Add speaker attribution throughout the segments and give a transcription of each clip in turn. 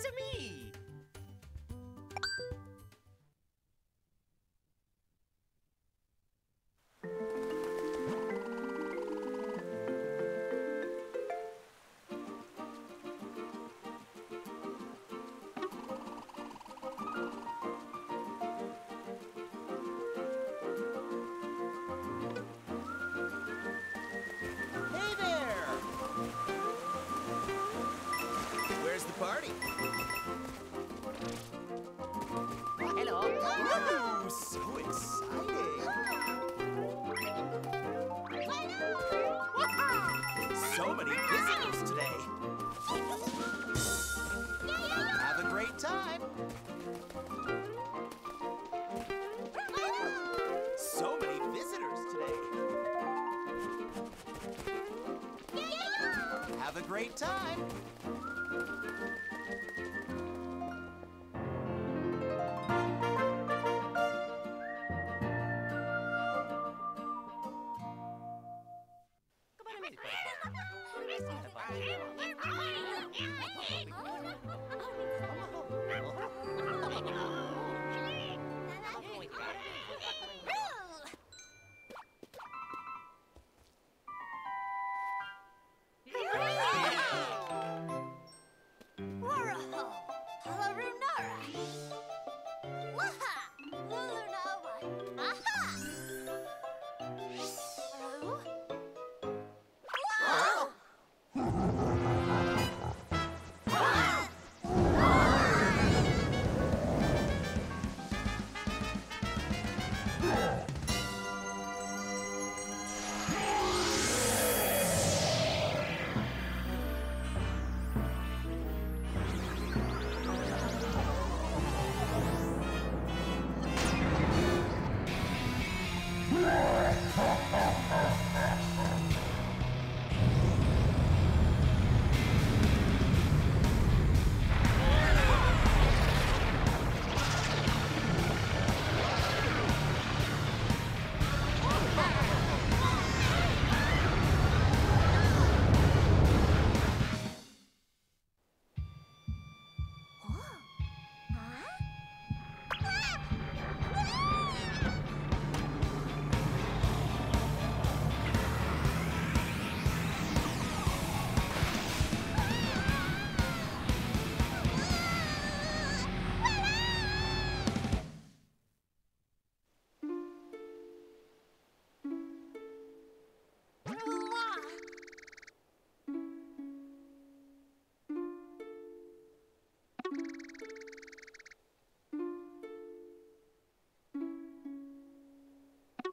Speaker 1: A me. So many visitors today. Have a great time. So many visitors today. Have a great time.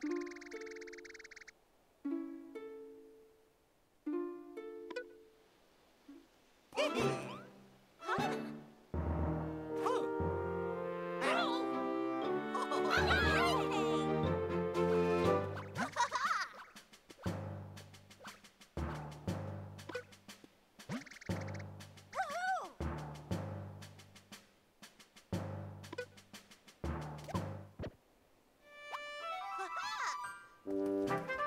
Speaker 2: Huh? Música